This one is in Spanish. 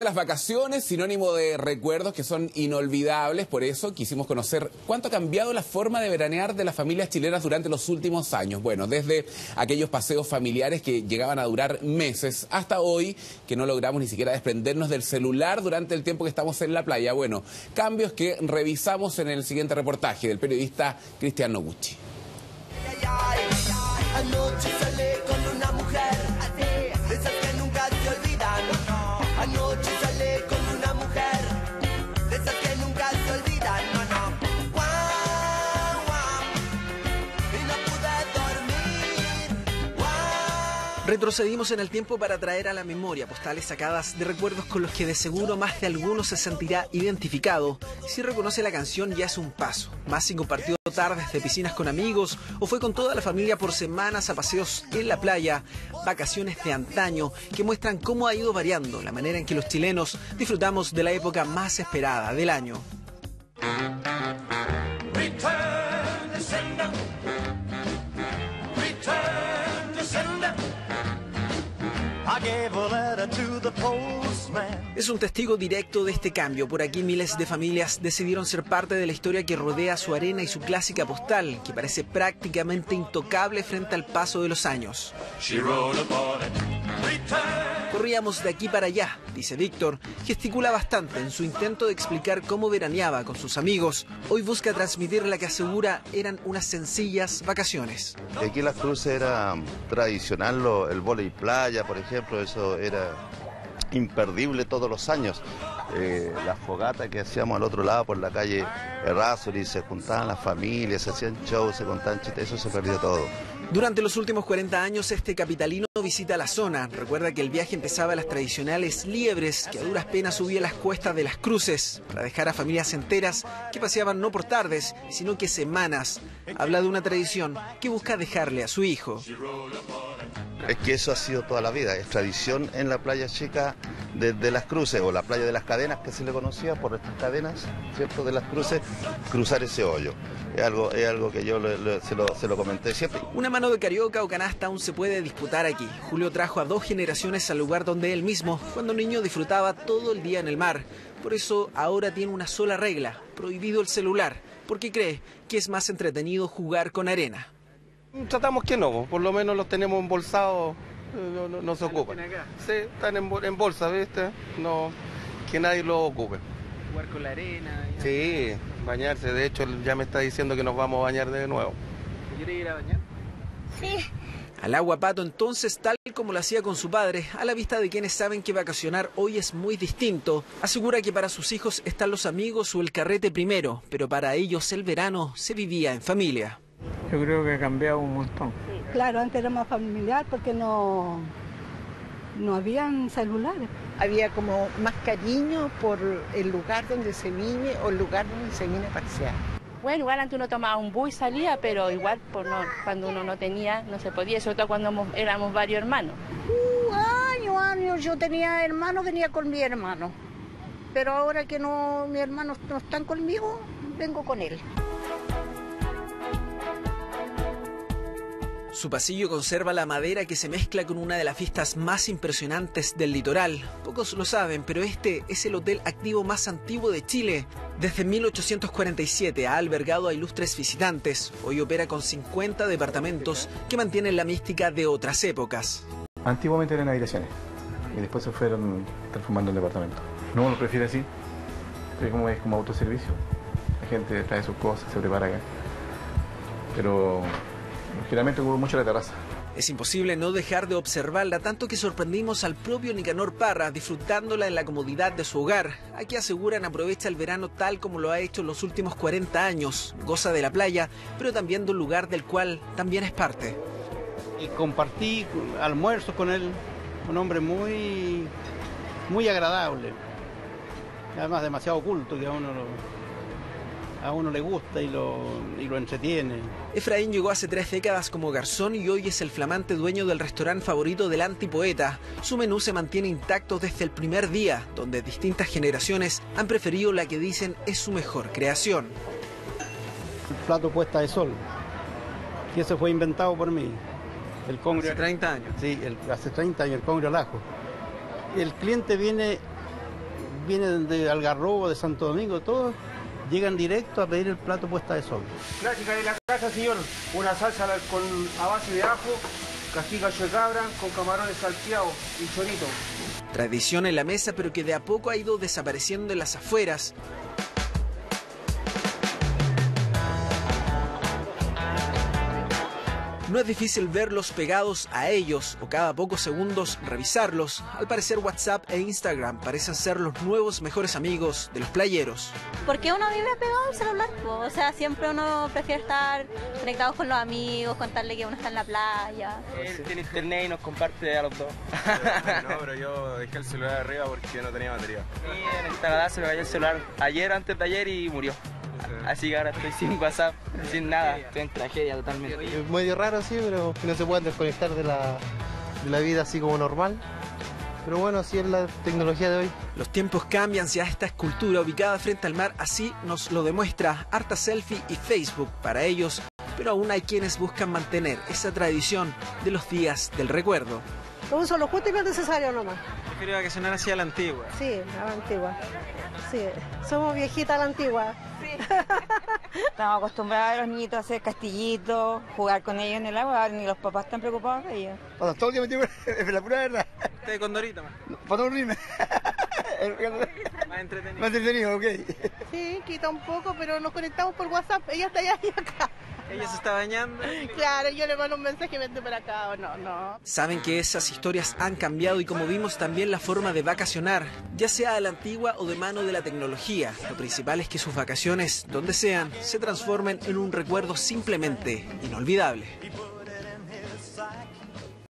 Las vacaciones, sinónimo de recuerdos que son inolvidables, por eso quisimos conocer cuánto ha cambiado la forma de veranear de las familias chilenas durante los últimos años. Bueno, desde aquellos paseos familiares que llegaban a durar meses hasta hoy que no logramos ni siquiera desprendernos del celular durante el tiempo que estamos en la playa. Bueno, cambios que revisamos en el siguiente reportaje del periodista Cristian Noguchi. Retrocedimos en el tiempo para traer a la memoria postales sacadas de recuerdos con los que de seguro más de alguno se sentirá identificado. Si reconoce la canción ya es un paso. Más si compartió tardes de piscinas con amigos o fue con toda la familia por semanas a paseos en la playa. Vacaciones de antaño que muestran cómo ha ido variando la manera en que los chilenos disfrutamos de la época más esperada del año. Es un testigo directo de este cambio. Por aquí miles de familias decidieron ser parte de la historia que rodea su arena y su clásica postal, que parece prácticamente intocable frente al paso de los años. Corríamos de aquí para allá, dice Víctor. Gesticula bastante en su intento de explicar cómo veraneaba con sus amigos. Hoy busca transmitir la que asegura eran unas sencillas vacaciones. Aquí las cruces era tradicional, el volei playa, por ejemplo, eso era imperdible todos los años. Eh, la fogata que hacíamos al otro lado por la calle Errázuriz, se juntaban las familias, se hacían shows, se contaban chistes, eso se perdió todo. Durante los últimos 40 años, este capitalino visita la zona. Recuerda que el viaje empezaba a las tradicionales liebres, que a duras penas subía las cuestas de las cruces, para dejar a familias enteras que paseaban no por tardes, sino que semanas. Habla de una tradición que busca dejarle a su hijo. Es que eso ha sido toda la vida, es tradición en la playa chica de, las cruces, o la playa de las cadenas que se le conocía por estas cadenas, ¿cierto? De las cruces, cruzar ese hoyo. Es algo, es algo que yo se, lo, se, lo, comenté siempre. Una mano de carioca o canasta aún se puede disputar aquí. Julio trajo a dos generaciones al lugar donde él mismo, cuando niño, disfrutaba todo el día en el mar. Por eso ahora tiene una sola regla, prohibido el celular, porque cree que es más entretenido jugar con arena. Tratamos que no, por lo menos los tenemos embolsados, eh, no, no, se ocupan. Sí, están en, bolsa, ¿viste? No, que nadie lo ocupe. Jugar con la arena. Sí, bañarse. De hecho, ya me está diciendo que nos vamos a bañar de nuevo. ¿Quiere ir a bañar? Sí. Al agua pato entonces, tal como lo hacía con su padre, a la vista de quienes saben que vacacionar hoy es muy distinto, asegura que para sus hijos están los amigos o el carrete primero, pero para ellos el verano se vivía en familia. Yo creo que ha cambiado un montón. Claro, antes era más familiar porque no, no habían celulares. Había como más cariño por el lugar donde se vive o el lugar donde se viene a pasear. Bueno, igual antes uno tomaba un bus y salía, pero igual por no, cuando uno no tenía, no se podía, sobre todo cuando éramos varios hermanos. Uh, años, años, yo tenía hermanos, venía con mi hermano. Pero ahora que no, mis hermanos no están conmigo, vengo con él. Su pasillo conserva la madera que se mezcla con una de las fiestas más impresionantes del litoral. Pocos lo saben, pero este es el hotel activo más antiguo de Chile. Desde 1847 ha albergado a ilustres visitantes. Hoy opera con 50 departamentos que mantienen la mística de otras épocas. Antiguamente eran habitaciones y después se fueron transformando en departamentos. No lo prefiero así, es como es como autoservicio. La gente trae sus cosas, se prepara acá. Pero Generalmente hubo mucho la terraza. Es imposible no dejar de observarla, tanto que sorprendimos al propio Nicanor Parra disfrutándola en la comodidad de su hogar. Aquí aseguran aprovecha el verano tal como lo ha hecho en los últimos 40 años, goza de la playa, pero también de un lugar del cual también es parte. Y compartí almuerzos con él, un hombre muy, muy agradable, además demasiado oculto que a uno lo a uno le gusta y lo, y lo entretiene. Efraín llegó hace tres décadas como garzón y hoy es el flamante dueño del restaurante favorito del antipoeta. Su menú se mantiene intacto desde el primer día, donde distintas generaciones han preferido la que dicen es su mejor creación. El plato puesta de sol, que eso fue inventado por mí. El congrio, hace 30 años. Sí, hace 30 años, el congrio al ajo. El cliente viene vienen de Algarrobo, de Santo Domingo, todos llegan directo a pedir el plato puesta de sol. Clásica de la casa, señor. Una salsa con, a base de ajo, castigacho de cabra, con camarones salteados y chorito. Tradición en la mesa, pero que de a poco ha ido desapareciendo en las afueras. No es difícil verlos pegados a ellos o cada pocos segundos revisarlos. Al parecer WhatsApp e Instagram parecen ser los nuevos mejores amigos de los playeros. Porque uno vive pegado al celular, po. o sea, siempre uno prefiere estar conectados con los amigos, contarle que uno está en la playa. Él tiene internet y nos comparte a los dos. no, pero yo dejé el celular arriba porque no tenía batería. Y en Canadá se me cayó el celular ayer, antes de ayer y murió. Así que ahora estoy sin WhatsApp, sin nada, estoy en tragedia totalmente. Es medio raro, sí, pero no se pueden desconectar de la, de la vida así como normal. Pero bueno, así es la tecnología de hoy. Los tiempos cambian si a esta escultura ubicada frente al mar así nos lo demuestra Harta Selfie y Facebook para ellos, pero aún hay quienes buscan mantener esa tradición de los días del recuerdo. Lo uso lo justo y lo necesario nomás. Prefiero vacacionar así a la antigua. Sí, a la antigua. Sí, somos viejitas a la antigua. Estamos acostumbrados a los niñitos a hacer castillitos, jugar con ellos en el agua, ni los papás están preocupados por ellos. Bueno, todo el día metido en la pura verdad. Usted con Dorito, más. Para no unirme. Más entretenido. Más entretenido, ok. Sí, quita un poco, pero nos conectamos por WhatsApp. Ella está allá y acá. Ella se está bañando. Claro, yo le mando un mensaje, vente para acá o no, no. Saben que esas historias han cambiado y como vimos también la forma de vacacionar, ya sea de la antigua o de mano de la tecnología. Lo principal es que sus vacaciones, donde sean, se transformen en un recuerdo simplemente inolvidable.